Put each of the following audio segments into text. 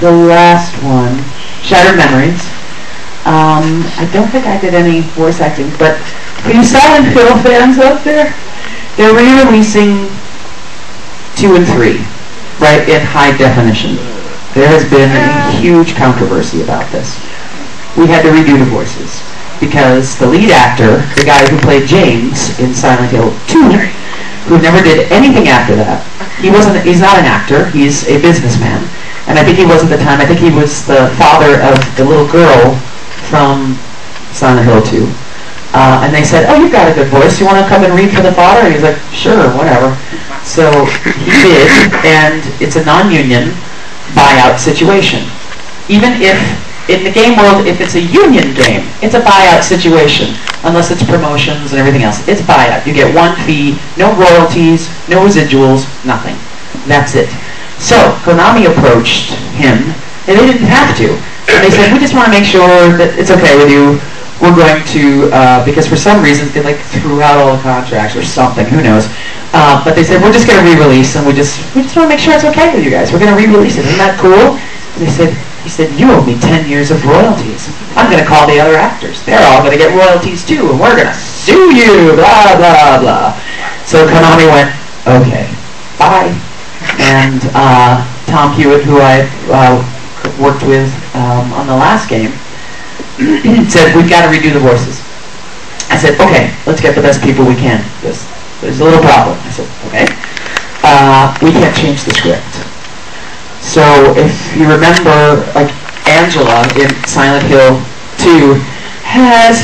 the last one, Shattered Memories. Um, I don't think I did any voice acting, but for you Silent Hill fans out there, they're re-releasing two and three, right, in high definition. There has been a huge controversy about this. We had to redo the voices because the lead actor, the guy who played James in Silent Hill 2, who never did anything after that, he wasn't, he's not an actor, he's a businessman. And I think he was at the time, I think he was the father of the little girl from Silent Hill 2. Uh, and they said, oh, you've got a good voice. You want to come and read for the father? And he's like, sure, whatever. So he did, and it's a non-union buyout situation. Even if, in the game world, if it's a union game, it's a buyout situation, unless it's promotions and everything else. It's buyout. You get one fee, no royalties, no residuals, nothing. That's it. So Konami approached him, and they didn't have to. And they said, we just want to make sure that it's okay with you we're going to, uh, because for some reason they like threw out all the contracts or something, who knows. Uh, but they said, we're just going to re-release and we just, we just want to make sure it's okay with you guys. We're going to re-release it. Isn't that cool? And they said, he said, you owe me 10 years of royalties. I'm going to call the other actors. They're all going to get royalties too, and we're going to sue you, blah, blah, blah. So Konami went, okay, bye. And uh, Tomm Hulett, who I uh, worked with um, on the last game, said, we've got to redo the voices. I said, okay, let's get the best people we can. There's, there's a little problem. I said, okay. Uh, we can't change the script. So if you remember, like Angela in Silent Hill 2 has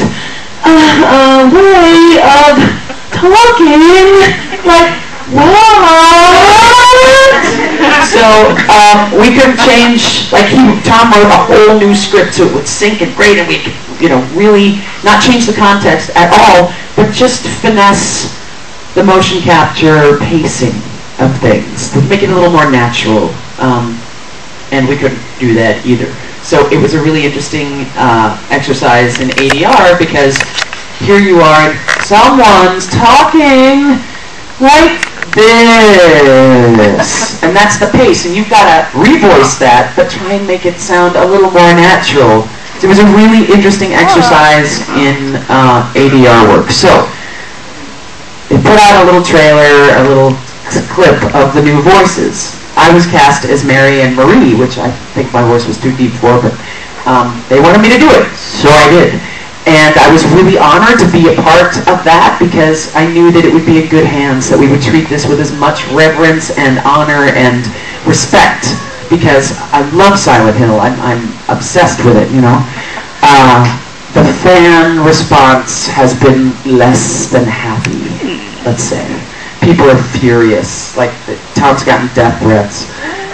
a, a way of talking like, what? so um, we could change, like he, Tomm wrote a whole new script so it would sync and great and we could, you know, really not change the context at all, but just finesse the motion capture pacing of things, to make it a little more natural. Um, and we couldn't do that either. So it was a really interesting uh, exercise in ADR because here you are, someone's talking like this. And that's the pace. And you've got to revoice that, but try and make it sound a little more natural. So it was a really interesting exercise in uh, ADR work. So they put out a little trailer, a little clip of the new voices. I was cast as Mary and Maria, which I think my voice was too deep for, but um, they wanted me to do it, so I did. And I was really honored to be a part of that because I knew that it would be in good hands, that we would treat this with as much reverence and honor and respect because I love Silent Hill. I'm, I'm obsessed with it, you know. Uh, the fan response has been less than happy, let's say. People are furious. Like, the town's gotten death threats.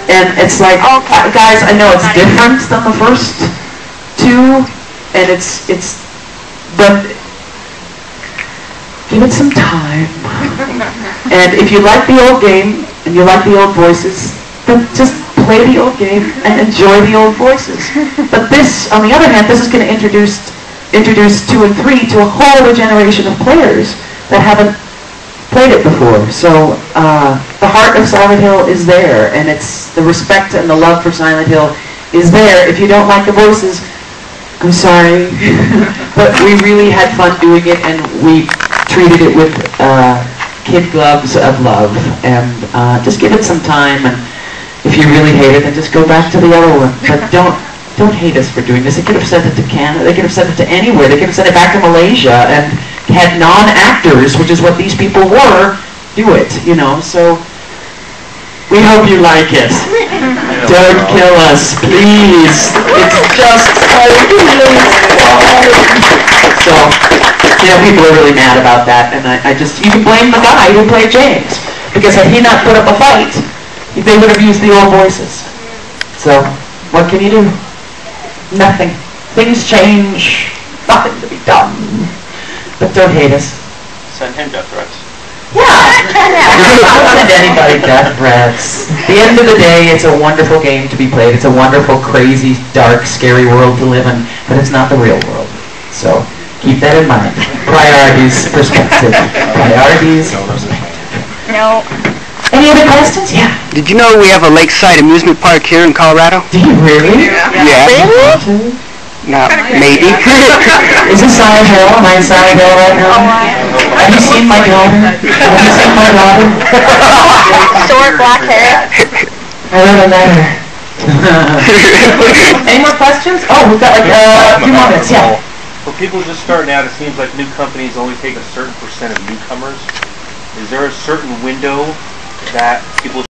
And it's like, oh, guys, I know it's different than the first two, and it's it's but give it some time. and if you like the old game and you like the old voices, then just play the old game and enjoy the old voices. But this, on the other hand, this is going to introduce introduce two and three to a whole other generation of players that haven't played it before. So uh, the heart of Silent Hill is there, and it's the respect and the love for Silent Hill is there. If you don't like the voices, I'm sorry, but we really had fun doing it, and we treated it with uh, kid gloves of love. And uh, just give it some time, and if you really hate it, then just go back to the other one. But don't don't hate us for doing this. They could have sent it to Canada. They could have sent it to anywhere. They could have sent it back to Malaysia and had non-actors, which is what these people were, do it. You know, so. We hope you like it. Don't kill us, please. It's just so So, you know, people are really mad about that, and I, I just, you can blame the guy who played James. Because had he not put up a fight, they would have used the old voices. So, what can you do? Nothing. Things change. Nothing to be done. But don't hate us. Send him death threats. Yeah. Don't send anybody death threats. The end of the day, it's a wonderful game to be played. It's a wonderful, crazy, dark, scary world to live in, but it's not the real world. So keep that in mind. Priorities, perspective. Priorities, perspective. No. Any other questions? Yeah. Did you know we have a lakeside amusement park here in Colorado? Do you really? Yeah. Really? No, maybe. Is this Silent Hill? Am I in Silent Hill right now? Have you seen my daughter? Have you seen my daughter? Short black hair. I never met her. Any more questions? Oh, we've got like uh, a few more yeah. For people just starting out, it seems like new companies only take a certain percent of newcomers. Is there a certain window that people